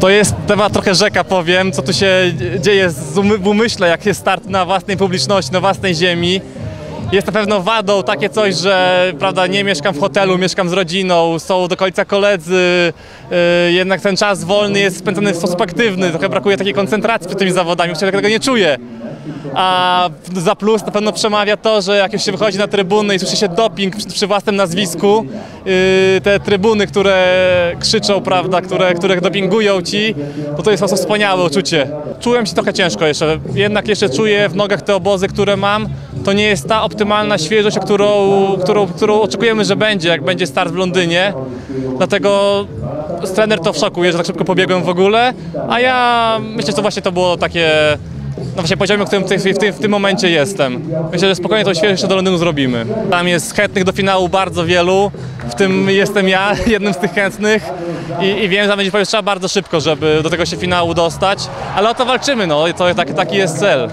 To jest temat trochę rzeka, powiem, co tu się dzieje w umyśle, jak jest start na własnej publiczności, na własnej ziemi. Jest na pewno wadą takie coś, że prawda, nie mieszkam w hotelu, mieszkam z rodziną, są do końca koledzy, yy, jednak ten czas wolny jest spędzany w sposób aktywny, trochę brakuje takiej koncentracji przed tymi zawodami, człowiek tego nie czuje. A za plus na pewno przemawia to, że jak już się wychodzi na trybuny i słyszy się doping przy, przy własnym nazwisku, yy, te trybuny, które krzyczą, prawda, które, które dopingują ci, to to jest po prostu wspaniałe uczucie. Czułem się trochę ciężko jeszcze, jednak jeszcze czuję w nogach te obozy, które mam. To nie jest ta optymalna świeżość, którą, którą, którą oczekujemy, że będzie, jak będzie start w Londynie. Dlatego trener to w szoku, że tak szybko pobiegłem w ogóle, a ja myślę, że to właśnie to było takie no właśnie poziomie, w którym w tym, w, tym, momencie jestem. Myślę, że spokojnie to świeżo do Londynu zrobimy. Tam jest chętnych do finału bardzo wielu, w tym jestem ja, jednym z tych chętnych i, i wiem, że będzie trzeba bardzo szybko, żeby do tego się finału dostać, ale o to walczymy, no to taki, taki jest cel.